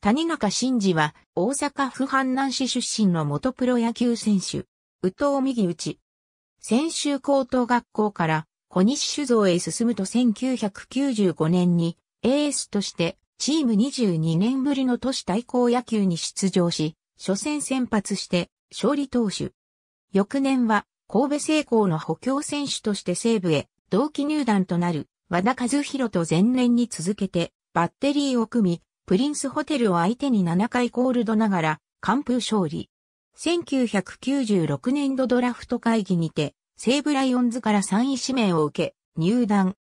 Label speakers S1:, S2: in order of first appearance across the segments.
S1: 谷中真司は大阪府阪南市出身の元プロ野球選手。宇藤右打ち。専修高等学校から小西酒造へ進むと1995年にエースとしてチーム22年ぶりの都市対抗野球に出場し、初戦先発して勝利投手。翌年は神戸製鋼の補強選手として西武へ同期入団となる和田和弘と前年に続けてバッテリーを組み、プリンスホテルを相手に7回コールドながら完封勝利。1996年度ドラフト会議にて西武ライオンズから3位指名を受け入団。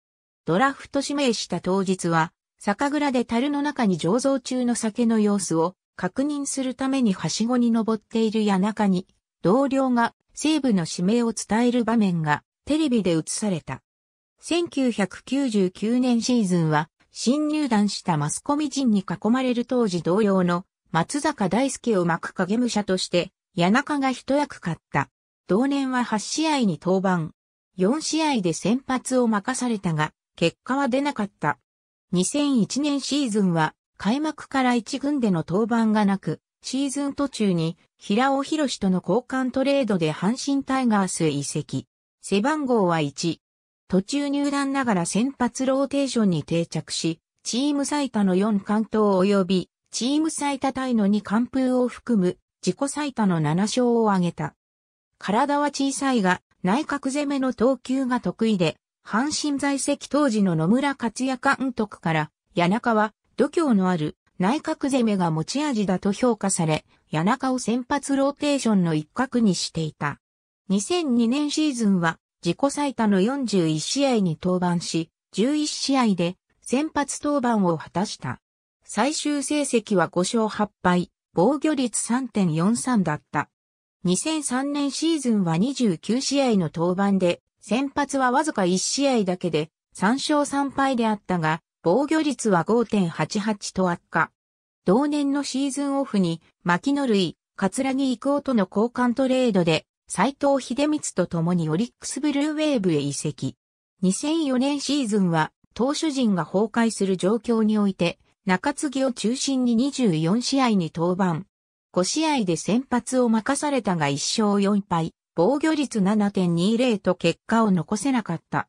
S1: ドラフト指名した当日は酒蔵で樽の中に醸造中の酒の様子を確認するためにはしごに登っている谷中に、同僚が西部の指名を伝える場面がテレビで映された。1999年シーズンは新入団したマスコミ陣に囲まれる当時同様の松坂大輔を巻く影武者として谷中が一役買った。同年は8試合に登板。4試合で先発を任されたが、結果は出なかった。2001年シーズンは開幕から1軍での登板がなく、シーズン途中に平尾博士との交換トレードで阪神タイガースへ移籍。背番号は1。途中入団ながら先発ローテーションに定着し、チーム最多の4完投及び、チーム最多タイの2完封を含む自己最多の7勝を挙げた。体は小さいが内角攻めの投球が得意で、阪神在籍当時の野村克也監督から、谷中は度胸のある内角攻めが持ち味だと評価され、谷中を先発ローテーションの一角にしていた。2002年シーズンは自己最多の41試合に登板し、11試合で先発登板を果たした。最終成績は5勝8敗、防御率3.43だった。2003年シーズンは29試合の登板で先発はわずか1試合だけで3勝3敗であったが、防御率は5.88と悪化。同年のシーズンオフに、牧野類、桂木育夫との交換トレードで、斎藤秀光と共にオリックスブルーウェーブへ移籍。2004年シーズンは、投手陣が崩壊する状況において、中継ぎを中心に24試合に登板。5試合で先発を任されたが1勝4敗。防御率7.20と結果を残せなかった。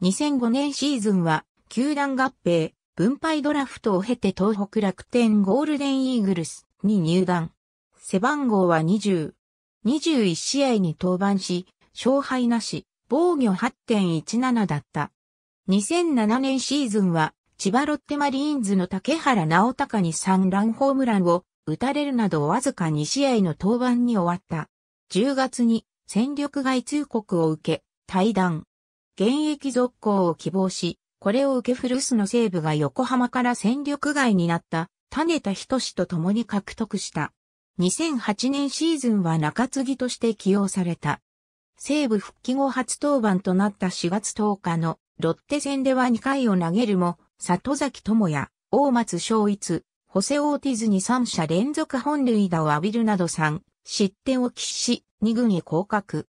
S1: 2005年シーズンは、球団合併、分配ドラフトを経て東北楽天ゴールデンイーグルスに入団。背番号は20。21試合に登板し、勝敗なし、防御8.17だった。2007年シーズンは、千葉ロッテマリーンズの竹原直隆に3ランホームランを打たれるなどわずか2試合の登板に終わった。10月に戦力外通告を受け、退団。現役続行を希望し、これを受け古巣の西部が横浜から戦力外になった種田仁と共に獲得した。2008年シーズンは中継ぎとして起用された。西部復帰後初登板となった4月10日のロッテ戦では2回を投げるも、里崎智也、大松昭一、ホセオーティズに3者連続本塁打を浴びるなど3失点を喫し、2軍へ降格。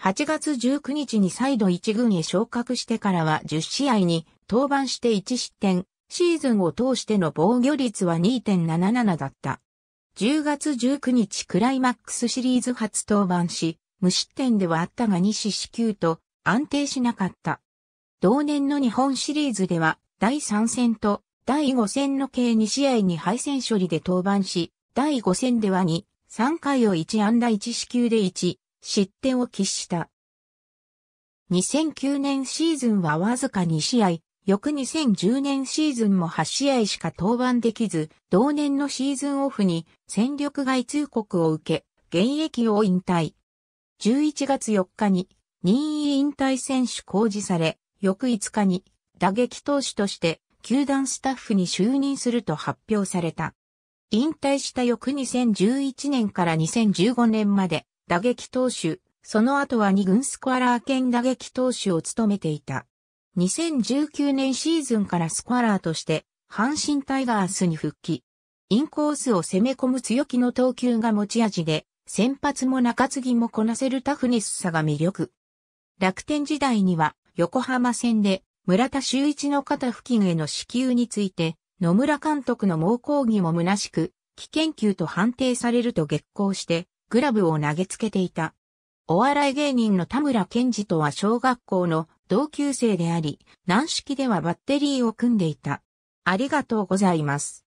S1: 8月19日に再度1軍へ昇格してからは10試合に登板して1失点、シーズンを通しての防御率は2.77だった。10月19日クライマックスシリーズ初登板し、無失点ではあったが2四死球と安定しなかった。同年の日本シリーズでは第3戦と第5戦の計2試合に敗戦処理で登板し、第5戦では2、3回を1安打1四球で1、失点を喫した。2009年シーズンはわずか2試合、翌2010年シーズンも8試合しか登板できず、同年のシーズンオフに戦力外通告を受け、現役を引退。11月4日に任意引退選手公示され、翌5日に打撃投手として球団スタッフに就任すると発表された。引退した翌2011年から2015年まで打撃投手、その後は2軍スコアラー兼打撃投手を務めていた。2019年シーズンからスコアラーとして阪神タイガースに復帰。インコースを攻め込む強気の投球が持ち味で、先発も中継ぎもこなせるタフネスさが魅力。楽天時代には横浜戦で村田修一の肩付近への支給について野村監督の猛抗議も虚しく、危険球と判定されると激高して、グラブを投げつけていた。お笑い芸人の田村健二とは小学校の同級生であり、軟式ではバッテリーを組んでいた。ありがとうございます。